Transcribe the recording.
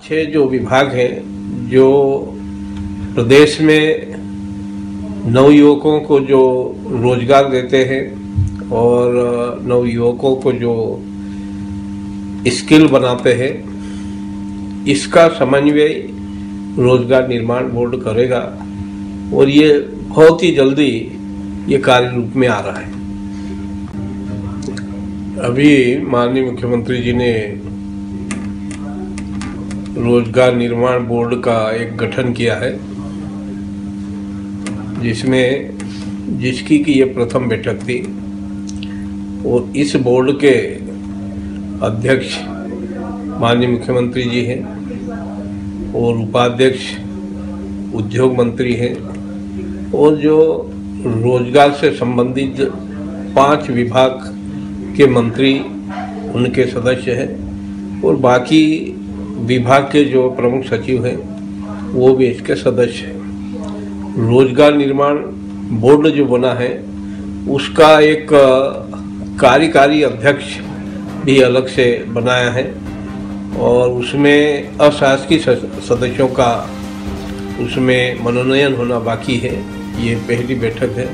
छह जो विभाग हैं, जो प्रदेश में नवयुवकों को जो रोज़गार देते हैं और नवयुवकों को जो स्किल बनाते हैं, इसका समन्वय रोज़गार निर्माण बोर्ड करेगा और ये बहुत ही जल्दी ये कार्य रूप में आ रहा है। अभी माननीय मुख्यमंत्री जी ने रोज़गार निर्माण बोर्ड का एक गठन किया है, जिसमें जिसकी की ये प्रथम बैठक थी। और इस बोर्ड के अध्यक्ष माननीय मुख्यमंत्री जी हैं, और उपाध्यक्ष उद्योग मंत्री हैं, और जो रोज़गार से संबंधित पाँच विभाग के मंत्री उनके सदस्य हैं, और बाकी विभाग के जो प्रमुख सचिव हैं, वो भी इसके सदस्य हैं। रोज़गार निर्माण बोर्ड जो बना है, उसका एक कार्यकारी अध्यक्ष भी अलग से बनाया है और उसमें अशासकीय सदस्यों का उसमें मनोनयन होना बाकी है। ये पहली बैठक है।